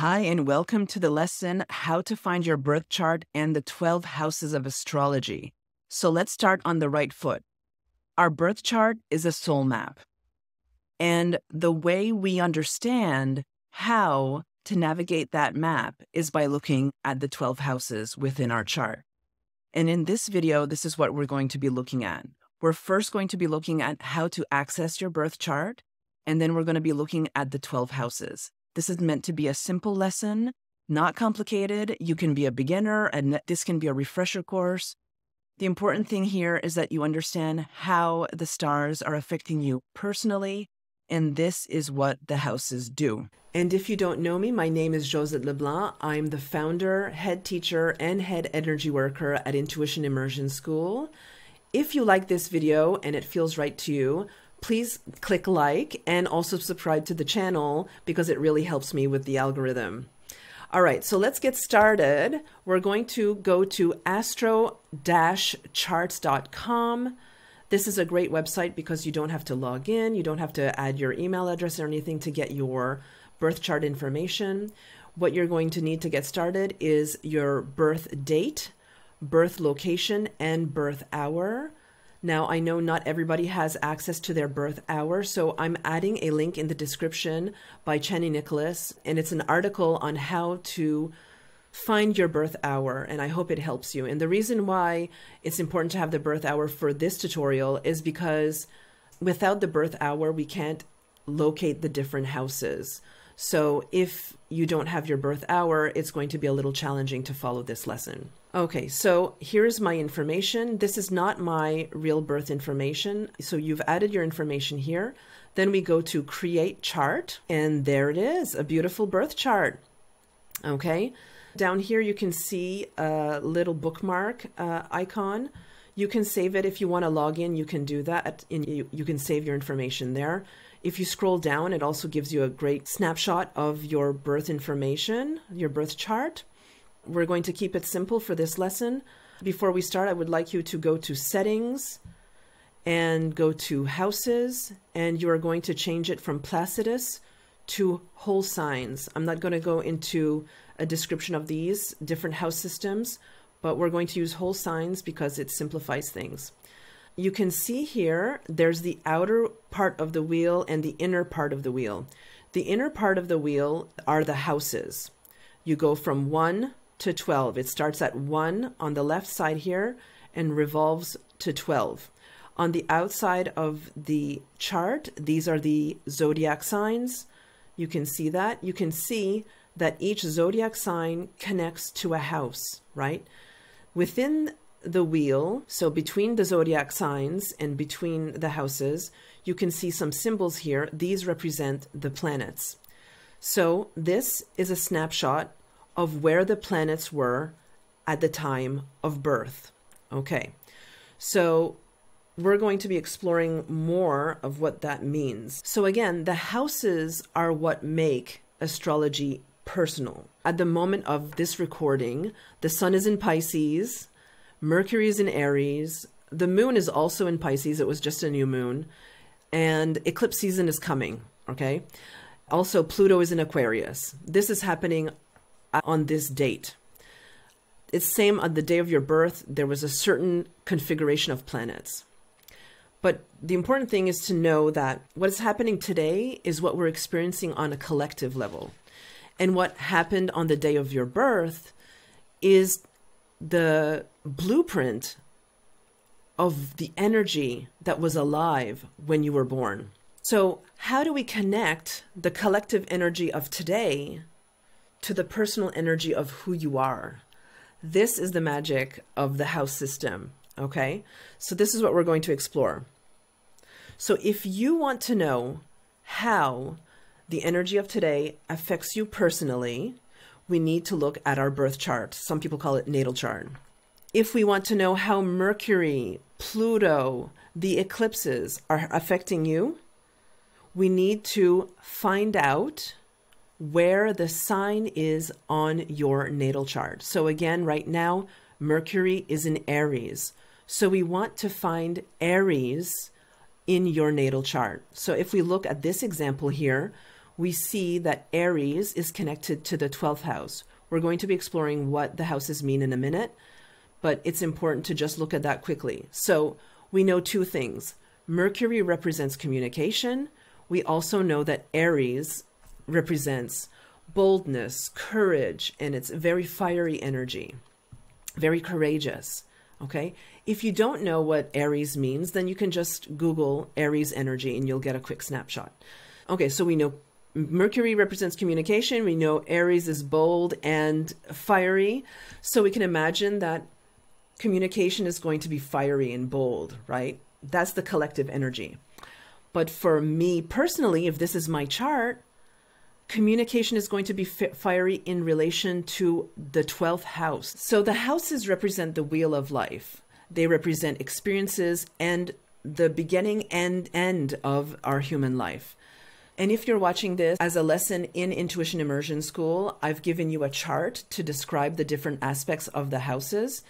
Hi, and welcome to the lesson How to Find Your Birth Chart and the 12 Houses of Astrology. So let's start on the right foot. Our birth chart is a soul map. And the way we understand how to navigate that map is by looking at the 12 houses within our chart. And in this video, this is what we're going to be looking at. We're first going to be looking at how to access your birth chart, and then we're going to be looking at the 12 houses. This is meant to be a simple lesson, not complicated. You can be a beginner, and this can be a refresher course. The important thing here is that you understand how the stars are affecting you personally, and this is what the houses do. And if you don't know me, my name is Josette LeBlanc. I'm the founder, head teacher, and head energy worker at Intuition Immersion School. If you like this video and it feels right to you, please click like and also subscribe to the channel because it really helps me with the algorithm. All right, so let's get started. We're going to go to astro-charts.com. This is a great website because you don't have to log in, you don't have to add your email address or anything to get your birth chart information. What you're going to need to get started is your birth date, birth location, and birth hour. Now, I know not everybody has access to their birth hour, so I'm adding a link in the description by Chani Nicholas, and it's an article on how to find your birth hour, and I hope it helps you. And the reason why it's important to have the birth hour for this tutorial is because without the birth hour, we can't locate the different houses. So if you don't have your birth hour, it's going to be a little challenging to follow this lesson. Okay, so here's my information. This is not my real birth information. So you've added your information here. Then we go to create chart and there it is, a beautiful birth chart. Okay, down here you can see a little bookmark uh, icon. You can save it if you want to log in, you can do that and you, you can save your information there. If you scroll down, it also gives you a great snapshot of your birth information, your birth chart. We're going to keep it simple for this lesson. Before we start, I would like you to go to settings and go to houses, and you are going to change it from Placidus to whole signs. I'm not going to go into a description of these different house systems, but we're going to use whole signs because it simplifies things. You can see here, there's the outer part of the wheel and the inner part of the wheel. The inner part of the wheel are the houses. You go from 1 to 12. It starts at 1 on the left side here and revolves to 12. On the outside of the chart, these are the zodiac signs. You can see that. You can see that each zodiac sign connects to a house, right? Within the wheel, so between the zodiac signs and between the houses, you can see some symbols here. These represent the planets. So this is a snapshot of where the planets were at the time of birth. Okay, so we're going to be exploring more of what that means. So, again, the houses are what make astrology personal. At the moment of this recording, the sun is in Pisces, Mercury is in Aries, the moon is also in Pisces, it was just a new moon, and eclipse season is coming. Okay, also, Pluto is in Aquarius. This is happening Uh, on this date. It's same on the day of your birth, there was a certain configuration of planets. But the important thing is to know that what is happening today is what we're experiencing on a collective level. And what happened on the day of your birth is the blueprint of the energy that was alive when you were born. So, how do we connect the collective energy of today to the personal energy of who you are. This is the magic of the house system. Okay, so this is what we're going to explore. So, if you want to know how the energy of today affects you personally, we need to look at our birth chart. Some people call it natal chart. If we want to know how Mercury, Pluto, the eclipses are affecting you, we need to find out where the sign is on your natal chart. So, again, right now, Mercury is in Aries. So, we want to find Aries in your natal chart. So, if we look at this example here, we see that Aries is connected to the 12th house. We're going to be exploring what the houses mean in a minute, but it's important to just look at that quickly. So we know two things Mercury represents communication. We also know that Aries represents boldness, courage, and it's very fiery energy, very courageous. Okay. If you don't know what Aries means, then you can just Google Aries energy and you'll get a quick snapshot. Okay. So we know Mercury represents communication. We know Aries is bold and fiery. So we can imagine that communication is going to be fiery and bold, right? That's the collective energy. But for me personally, if this is my chart, communication is going to be fiery in relation to the 12th house. So the houses represent the wheel of life. They represent experiences and the beginning and end of our human life. And if you're watching this as a lesson in Intuition Immersion School, I've given you a chart to describe the different aspects of the houses.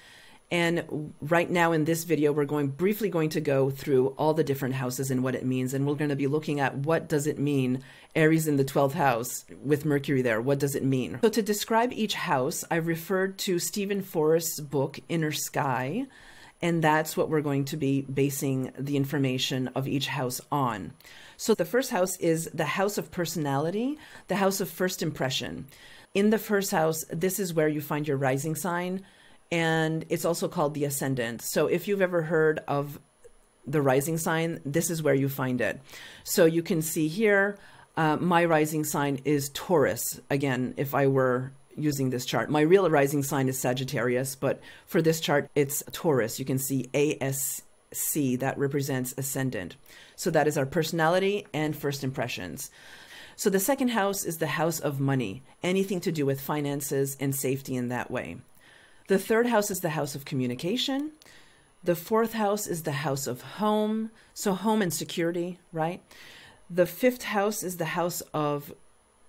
And right now in this video, we're going briefly going to go through all the different houses and what it means. And we're going to be looking at what does it mean, Aries in the 12th house with Mercury there. What does it mean? So to describe each house, I've referred to Steven Forrest's book, Inner Sky. And that's what we're going to be basing the information of each house on. So the first house is the house of personality, the house of first impression. In the first house, this is where you find your rising sign, and it's also called the ascendant. So if you've ever heard of the rising sign, this is where you find it. So you can see here, uh, my rising sign is Taurus. Again, if I were using this chart, my real rising sign is Sagittarius, but for this chart, it's Taurus. You can see ASC, that represents ascendant. So that is our personality and first impressions. So the second house is the house of money, anything to do with finances and safety in that way. The third house is the house of communication. The fourth house is the house of home, so home and security, right? The fifth house is the house of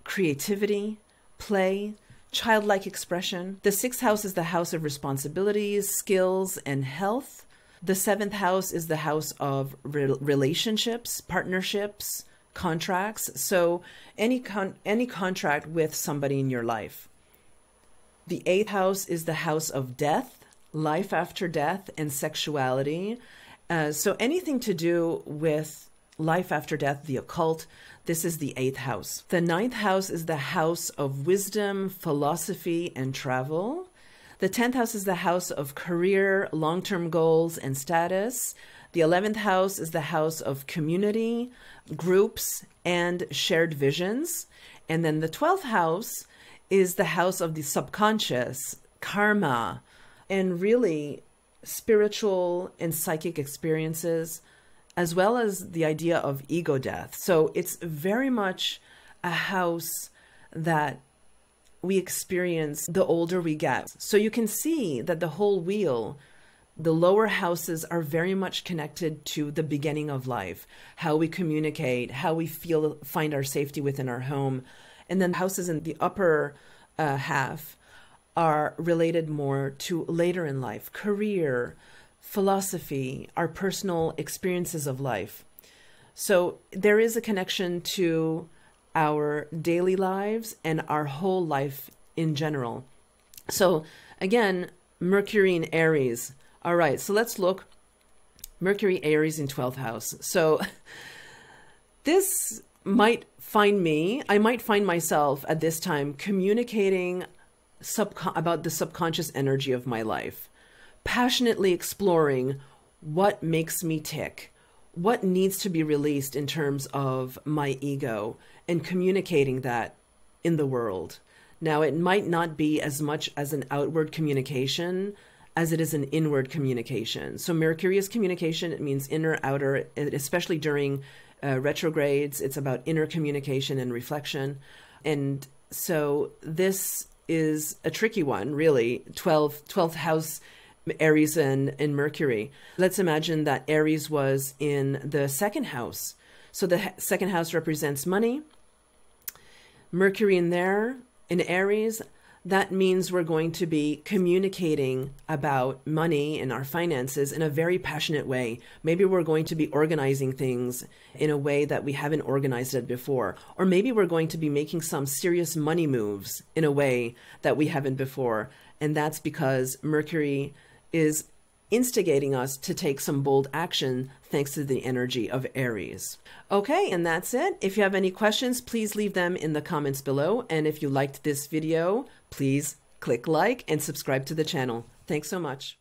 creativity, play, childlike expression. The sixth house is the house of responsibilities, skills, and health. The seventh house is the house of re- relationships, partnerships, contracts. So any con- any contract with somebody in your life. The eighth house is the house of death, life after death, and sexuality. Uh, so anything to do with life after death, the occult, this is the eighth house. The ninth house is the house of wisdom, philosophy, and travel. The 10th house is the house of career, long term goals, and status. The 11th house is the house of community, groups, and shared visions. And then the 12th house is the house of the subconscious, karma, and really spiritual and psychic experiences, as well as the idea of ego death. So it's very much a house that we experience the older we get. So you can see that the whole wheel, the lower houses are very much connected to the beginning of life, how we communicate, how we feel, find our safety within our home, and then houses in the upper uh, half are related more to later in life, career, philosophy, our personal experiences of life. So there is a connection to our daily lives and our whole life in general. So again, Mercury in Aries. All right, so let's look. Mercury Aries in 12th house. So this might find me, I might find myself at this time communicating about the subconscious energy of my life, passionately exploring what makes me tick, what needs to be released in terms of my ego, and communicating that in the world. Now, it might not be as much as an outward communication as it is an inward communication. So, Mercury is communication, it means inner, outer, especially during uh, retrogrades. It's about inner communication and reflection. And so this is a tricky one, really. 12, 12th house Aries and, and Mercury. Let's imagine that Aries was in the second house. So the second house represents money. Mercury in there, in Aries, that means we're going to be communicating about money and our finances in a very passionate way. Maybe we're going to be organizing things in a way that we haven't organized it before. Or maybe we're going to be making some serious money moves in a way that we haven't before. And that's because Mercury is instigating us to take some bold action thanks to the energy of Aries. Okay, and that's it. If you have any questions, please leave them in the comments below. And if you liked this video, please click like and subscribe to the channel. Thanks so much.